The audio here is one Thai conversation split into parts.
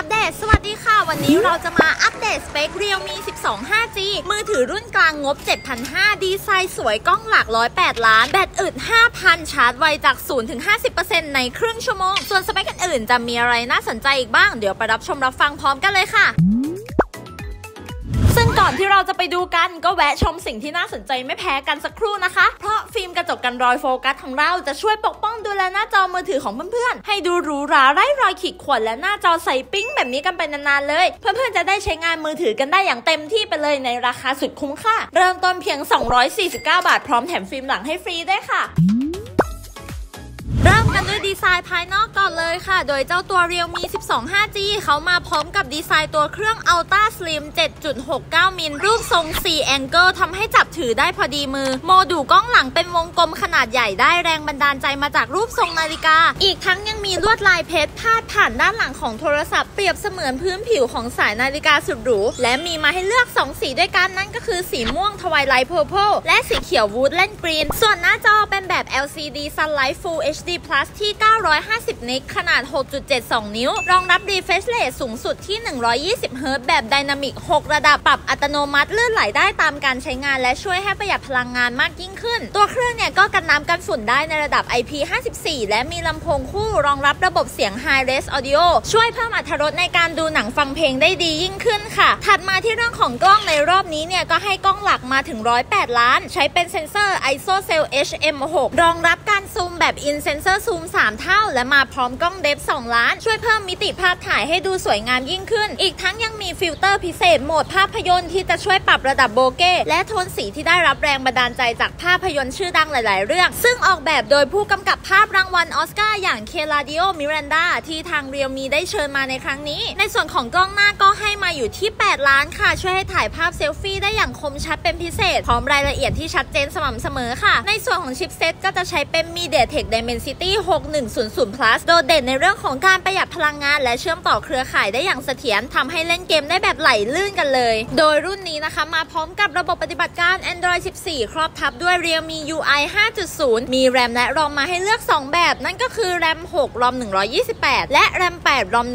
อัปเดต สวัสดีค่ะ วันนี้เราจะมาอัปเดตสเปค Realme 12 5G มือถือรุ่นกลางงบ 7,500 ดีไซน์สวยกล้องหลัก 108 ล้าน แบตอึด 5,000 ชาร์จไวจาก 0 ถึง 50%ในครึ่งชั่วโมง ส่วนสเปคอื่นๆจะมีอะไรน่าสนใจอีกบ้าง เดี๋ยวไปรับชมรับฟังพร้อมกันเลยค่ะ ก่อนที่เราจะไปดูกันก็แวะชมสิ่งที่น่าสนใจไม่แพ้กันสักครู่นะคะ เพราะฟิล์มกระจกกันรอยโฟกัสของเราจะช่วยปกป้องดูแลหน้าจอมือถือของเพื่อนๆ ให้ดูหรูหราไร้รอยขีดข่วนและหน้าจอใสปิ้งแบบนี้กันไปนานๆเลย เพื่อนๆจะได้ใช้งานมือถือกันได้อย่างเต็มที่ไปเลยในราคาสุดคุ้มค่า เริ่มต้นเพียง 249 บาทพร้อมแถมฟิล์มหลังให้ฟรีด้วยค่ะ ดีไซน์ภายนอกก่อนเลยค่ะ โดยเจ้าตัว Realme 12 5G เขามาพร้อมกับดีไซน์ตัวเครื่อง Ultra Slim 7.69 มิลรูปทรง 4 Angle ทำให้จับถือได้พอดีมือ โมดูลกล้องหลังเป็นวงกลมขนาดใหญ่ได้แรงบันดาลใจมาจากรูปทรงนาฬิกา อีกทั้งยังมีลวดลายเพชรพาดผ่านด้านหลังของโทรศัพท์เปรียบเสมือนพื้นผิวของสายนาฬิกาสุดหรู และมีมาให้เลือก 2 สีด้วยกันนั่นก็คือสีม่วง Twilight Purple และสีเขียว Woodland Green ส่วนหน้าจอเป็นแบบ LCD Sunlight Full HD Plus ที่9 950 นิกขนาด 6.72 นิ้ว รองรับ refresh rate สูงสุดที่ 120 Hz แบบ Dynamic 6ระดับปรับอัตโนมัติลื่นไหลได้ตามการใช้งาน และช่วยให้ประหยัดพลังงานมากยิ่งขึ้น ตัวเครื่องเนี่ยก็กันน้ำกันฝุ่นได้ในระดับ IP54 และมีลำโพงคู่รองรับระบบเสียง High Res Audio ช่วยเพิ่มอรรถรสในการดูหนังฟังเพลงได้ดียิ่งขึ้นค่ะ ถัดมาที่เรื่องของกล้องในรอบนี้เนี่ยก็ให้กล้องหลักมาถึง 108 ล้าน ใช้เป็นเซ็นเซอร์ ISOCELL HM6 รองรับการ ซูมแบบ In Sensor Zoom 3เท่า และมาพร้อมกล้อง depth 2 ล้าน ช่วยเพิ่มมิติภาพถ่ายให้ดูสวยงามยิ่งขึ้น อีกทั้งยังมีฟิลเตอร์พิเศษโหมดภาพยนตร์ที่จะช่วยปรับระดับ bokeh และโทนสีที่ได้รับแรงบันดาลใจจากภาพยนตร์ชื่อดังหลาย ๆ เรื่อง ซึ่งออกแบบโดยผู้กำกับภาพรางวัลออสการ์อย่าง Claudio Miranda ที่ทาง realme ได้เชิญมาในครั้งนี้ ในส่วนของกล้องหน้าก็ให้มาอยู่ที่ 8 ล้านค่ะ ช่วยให้ถ่ายภาพเซลฟี่ได้อย่างคมชัดเป็นพิเศษ พร้อมรายละเอียดที่ชัดเจนสม่ำเสมอค่ะ ในส่วนของชิปเซตก็จะใช้เป็น MediaTek Dimensity 6100 Plus โดดเด่นในเรื่องของการประหยัดพลังงาน และเชื่อมต่อเครือข่ายได้อย่างเสถียรทำให้เล่นเกมได้แบบไหลลื่นกันเลย โดยรุ่นนี้นะคะ มาพร้อมกับระบบปฏิบัติการ Android 14 ครอบทับด้วย Realme UI 5.0 มี RAM และ ROM มาให้เลือก 2 แบบ นั่นก็คือ RAM 6 ROM 128 และ RAM 8 ROM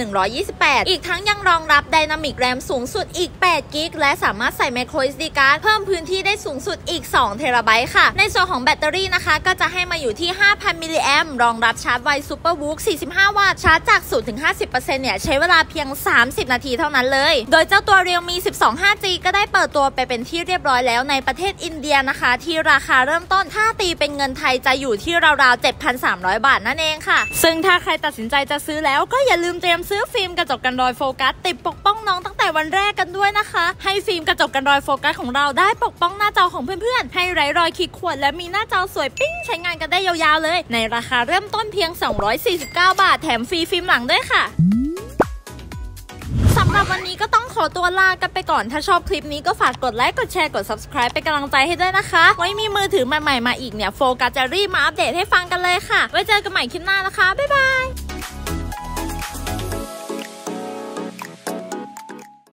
128 อีกทั้งยังรองรับ Dynamic RAM สูงสุดอีก8กิกและสามารถใส่ Micro SD card เพิ่มพื้นที่ได้สูงสุดอีก2เทราไบต์ค่ะ ในส่วนของแบตเตอรี่นะคะ ก็จะให้มาอยู่ที่5,000 มิลลิแอมรองรับชาร์จไว Super Book 45 วัตต์ ชาร์จจาก 0 ถึง 50%เนี่ย ใช้เวลาเพียง 30 นาทีเท่านั้นเลย โดยเจ้าตัว Realme 12 5G ก็ได้เปิดตัวไปเป็นที่เรียบร้อยแล้วในประเทศอินเดียนะคะ ที่ราคาเริ่มต้นถ้าตีเป็นเงินไทยจะอยู่ที่ราวๆ 7,300 บาทนั่นเองค่ะ ซึ่งถ้าใครตัดสินใจจะซื้อแล้วก็อย่าลืมเตรียมซื้อฟิล์มกระจกกันรอยโฟกัสติดปกป้องน้องตั้งแต่วันแรกกันด้วยนะคะ ให้ฟิล์มกระจกกันรอยโฟกัสของเราได้ปกป้องหน้าจอของเพื่อนๆให้ไร้รอยขีดข่วนและมีหน้าจอสวยปิ้งใช้งานกันได้ยาวๆเลย ในราคาเริ่มต้นเพียง 249 บาท แถมฟรีฟิล์มหลังด้วยค่ะสำหรับวันนี้ก็ต้องขอตัวลากันไปก่อน ถ้าชอบคลิปนี้ก็ฝากกดไลค์ กดแชร์ กด subscribe เป็นกำลังใจให้ด้วยนะคะ ไว้มีมือถือใหม่ๆมาอีกเนี่ย โฟกัสจะรีบมาอัปเดตให้ฟังกันเลยค่ะ ไว้เจอกันใหม่คลิปหน้านะคะ บ๊ายบาย